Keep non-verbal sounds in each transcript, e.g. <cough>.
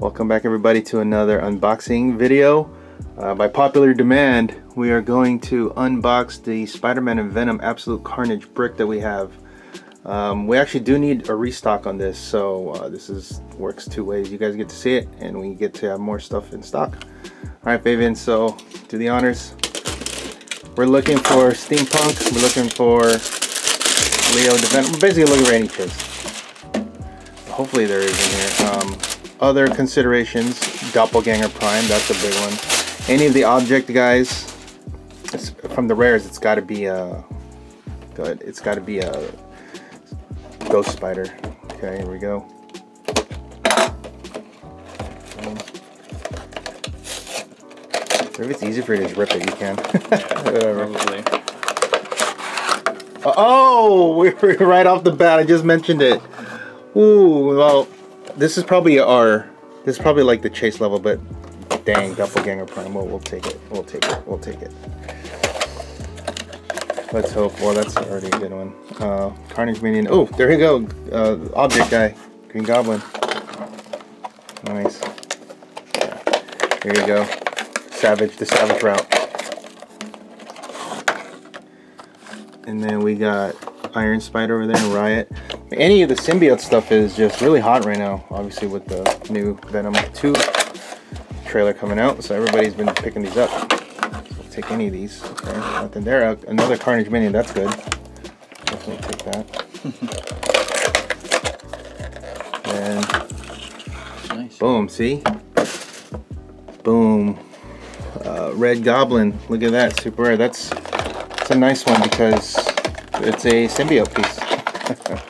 Welcome back everybody to another unboxing video. Uh, by popular demand, we are going to unbox the Spider-Man and Venom Absolute Carnage brick that we have. Um, we actually do need a restock on this, so uh, this is works two ways. You guys get to see it, and we get to have more stuff in stock. All right, Fabian, so do the honors. We're looking for Steampunk, we're looking for Leo Venom, we're basically looking for any chase. Hopefully there is in here. Um, other considerations, Doppelganger Prime, that's a big one. Any of the object guys, from the rares, it's got to be a, good. It's got to be a Ghost Spider. Okay, here we go. if it's easy for you to just rip it, you can. <laughs> Probably. Uh, oh, <laughs> we're right off the bat. I just mentioned it. Ooh, well, this is probably our, this is probably like the chase level, but dang, Doppelganger Prime. We'll, we'll take it. We'll take it. We'll take it. Let's hope. Well, that's already a good one. Uh, Carnage Minion. Oh, there we go. Uh, object guy. Green Goblin. Nice. Here you go. Savage, the Savage route. And then we got Iron Spider over there, Riot. Any of the symbiote stuff is just really hot right now, obviously with the new Venom 2 trailer coming out, so everybody's been picking these up. So we'll take any of these. Okay, nothing there. Another Carnage Minion, that's good. Definitely take that. <laughs> and Nice. boom, see? Boom. Uh, Red Goblin, look at that, super rare. That's, that's a nice one because it's a symbiote piece. <laughs>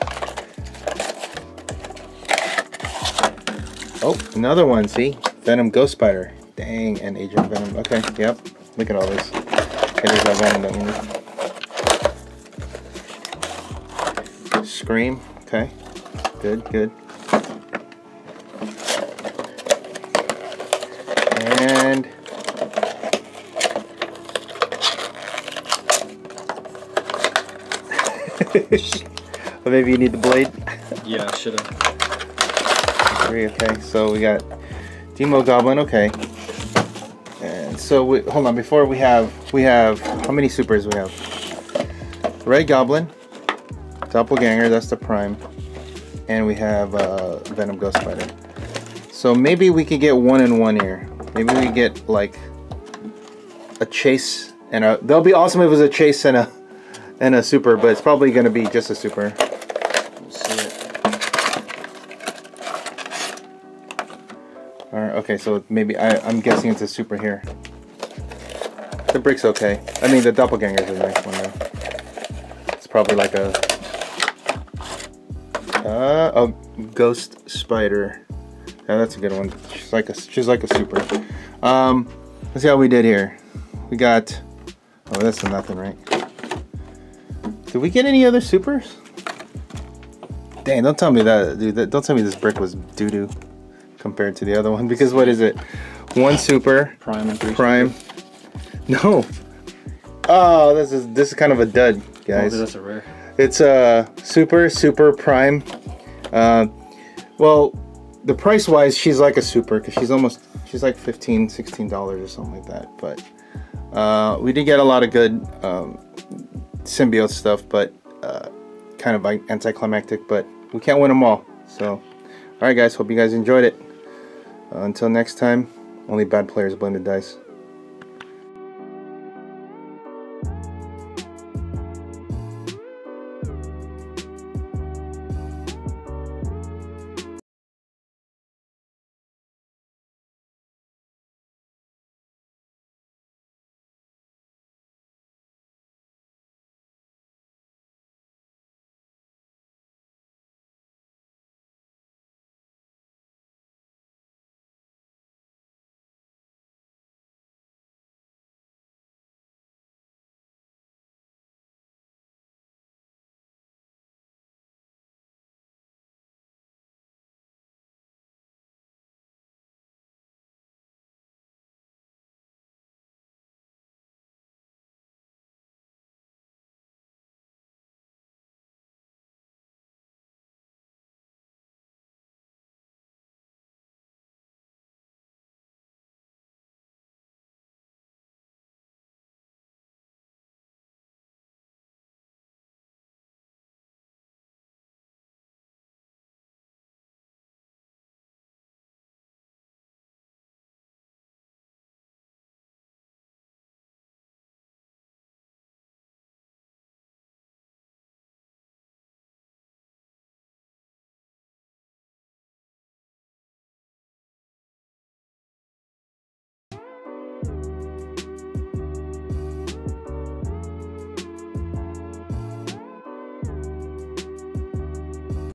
oh, another one, see? Venom Ghost Spider. Dang, and Agent Venom. Okay, yep. Look at all this. Okay, there's Venom that. Scream. Okay. Good, good. And <laughs> well, maybe you need the blade. Yeah, should have. Three, okay. So we got Demogoblin, okay. And so we, hold on, before we have we have how many supers we have? Red Goblin, Doppelganger, that's the prime, and we have uh, Venom Ghost Spider. So maybe we could get one in one here. Maybe we get like a chase and a. That'll be awesome if it was a chase and a and a super, but it's probably gonna be just a super. Alright, okay, so maybe I, I'm guessing it's a super here. The brick's okay. I mean, the doppelganger's a nice one though. It's probably like a uh, a ghost spider. Yeah, that's a good one. She's like a she's like a super. Um, let's see how we did here. We got oh, that's nothing, right? Did we get any other supers? Dang, don't tell me that, dude. Don't tell me this brick was doo doo compared to the other one because what is it? One super Prime and three. prime. No. Oh, this is this is kind of a dud, Oh, guys. that's a rare. It's a uh, super super prime. Uh, well, the price wise, she's like a super because she's almost she's like 15 16 dollars or something like that. But uh, we did get a lot of good um, symbiote stuff, but uh, kind of like anticlimactic. But we can't win them all. So, all right, guys. Hope you guys enjoyed it. Until next time, only bad players the dice.